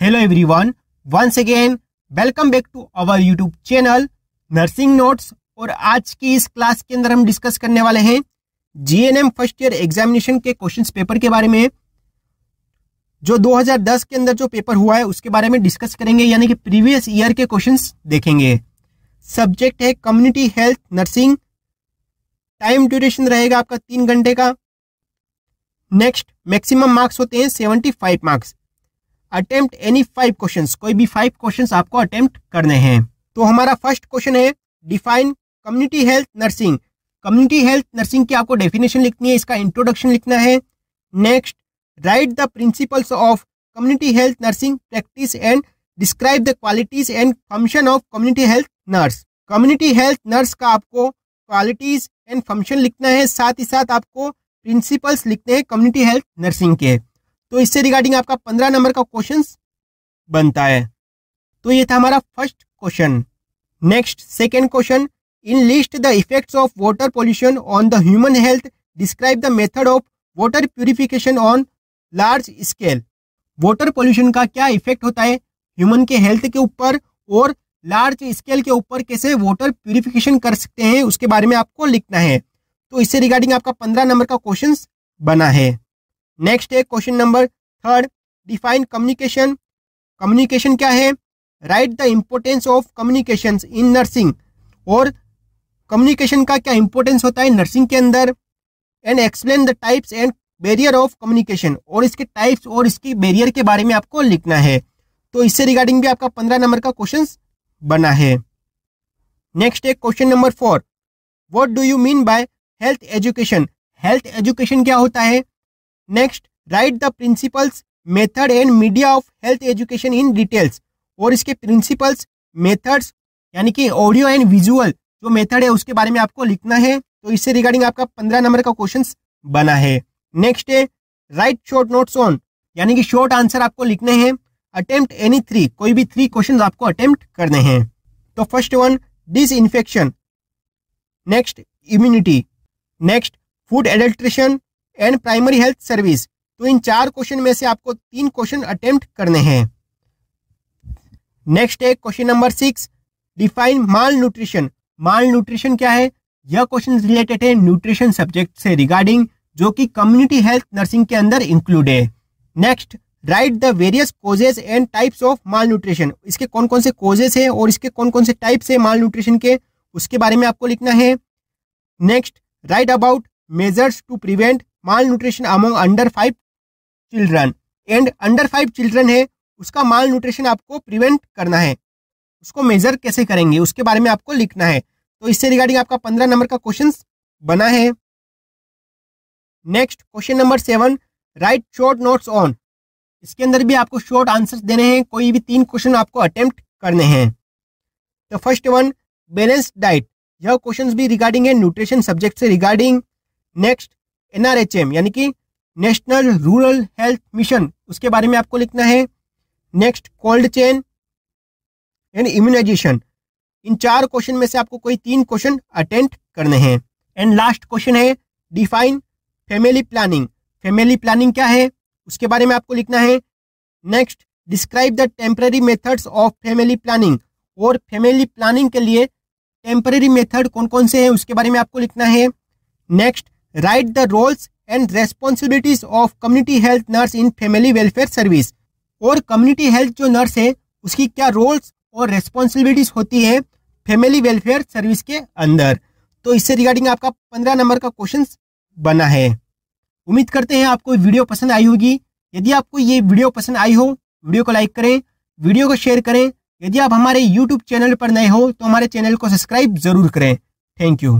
Hello everyone once again welcome back to our YouTube channel nursing notes और आज की इस क्लास के अंदर हम डिस्कस करने वाले हैं जीएनएम फ़र्स्ट ईयर एग्जामिनेशन के क्वेश्चंस पेपर के बारे में। जो 2010 के अंदर जो पेपर हुआ है, उसके बारे में डिस्कस करेंगे, यानी कि प्रीवियस ईयर के क्वेश्चन देखेंगे। सब्जेक्ट है community health nursing time duration रहेगा आपका तीन घंटे का। नेक्स्ट मैक्सिमम मार्क्स होते हैं seventy five marks attempt any five question कोई भी फाइव क्वेश्चन आपको अटेम्प्ट करने हैं। तो हमारा फ़र्स्ट क्वेश्चन है define community health nursing community health nursing की आपको डेफिनेशन लिखनी है, इसका इंट्रोडक्शन लिखना है। Next write the principles of community health nursing practice and describe the qualities and function of community health nurse community health nurse का आपको qualities and function लिखना है, साथ ही साथ आपको प्रिंसिपल्स लिखने हैं कम्युनिटी हेल्थ नर्सिंग के। तो इससे रिगार्डिंग आपका पंद्रह नंबर का क्वेश्चन बनता है। तो ये था हमारा first question next second question in list the effects of water pollution on the human health describe the method of water purification on large scale water pollution का क्या इफ़ेक्ट होता है? ह्यूमन के हेल्थ के ऊपर और लार्ज स्केल के ऊपर कैसे वाटर प्यूरिफिकेशन कर सकते हैं? उसके बारे में आपको लिखना है। तो इससे रिगार्डिंग आपका पंद्रह नंबर का क्वेश्चन बना है। नेक्स्ट है question number third, define communication. Communication क्या है? Write the importance of communication in nursing. और कम्युनिकेशन का क्या इंपॉर्टेंस होता है नर्सिंग के अंदर? And explain the types and barrier of communication. और इसके टाइप्स और इसकी बैरियर के बारे में आपको लिखना है। तो इससे रिगार्डिंग भी आपका पंद्रह नंबर का क्वेश्चन बना है। नेक्स्ट है question number four. What do you mean by health education health education क्या होता है? Next write the principles method and media of health education in details और इसके प्रिंसिपल्स मेथड्स यानी कि ऑडियो एंड विजुअल जो मेथड है, उसके बारे में आपको लिखना है। तो इससे रिगार्डिंग आपका पंद्रह नंबर का क्वेश्चन बना है। नेक्स्ट है राइट शॉर्ट नोट्स ऑन यानी कि शॉर्ट आंसर आपको लिखने हैं। अटेम्प्ट एनी थ्री कोई भी थ्री क्वेश्चन आपको अटेम्प्ट करने हैं। तो first one disinfection next immunity next food adulteration and primary health service. तो इन चार क्वेश्चन में से आपको तीन क्वेश्चन अटेम्प्ट करने हैं। नेक्स्ट है question number six, define malnutrition. Malnutrition क्या है? यह क्वेश्चन रिलेटेड है न्यूट्रिशन सब्जेक्ट से रिगार्डिंग, जो कि कम्युनिटी हेल्थ नर्सिंग के अंदर इंक्लूड है। Next write the various causes and types of malnutrition. इसके कौन कौन से कोजेस है और इसके कौन कौन से टाइप्स है माल न्यूट्रिशन के, उसके बारे में आपको लिखना है। Next write about measures to prevent malnutrition among under five children and under five children है, उसका माल न्यूट्रिशन आपको प्रिवेंट करना है। उसको मेजर कैसे करेंगे, उसके बारे में आपको लिखना है। तो इससे रिगार्डिंग आपका पंद्रह नंबर का क्वेश्चन बना है। Next question number seven write short notes on इसके अंदर भी आपको शॉर्ट आंसर्स देने हैं, कोई भी तीन क्वेश्चन आपको अटेम्प्ट करने हैं। तो फ़र्स्ट वन बैलेंस डाइट यह क्वेश्चन भी रिगार्डिंग है न्यूट्रिशन सब्जेक्ट से रिगार्डिंग नेक्स्ट एनआरएचएम, यानी कि नेशनल रूरल हेल्थ मिशन, उसके बारे में आपको लिखना है। Next, cold chain and immunization. इन चार क्वेश्चन में से आपको कोई तीन क्वेश्चन अटेंड करने हैं। एंड लास्ट क्वेश्चन है, define family planning. Family planning क्या है? उसके बारे में आपको लिखना है। Next, describe the temporary methods of family planning. और फैमिली प्लानिंग के लिए टेम्पररी मेथड कौन कौन से हैं, उसके बारे में आपको लिखना है। Next write the roles and responsibilities of community health nurse in family welfare service और कम्युनिटी हेल्थ जो नर्स है, उसकी क्या रोल्स और रेस्पॉन्सिबिलिटीज होती है फैमिली वेलफेयर सर्विस के अंदर? तो इससे रिगार्डिंग आपका पंद्रह नंबर का क्वेश्चन बना है। उम्मीद करते हैं आपको वीडियो पसंद आई होगी। यदि आपको ये वीडियो पसंद आई हो, वीडियो को लाइक करें, वीडियो को शेयर करें। यदि आप हमारे यूट्यूब चैनल पर नए हो तो हमारे चैनल को सब्सक्राइब ज़रूर करें। Thank you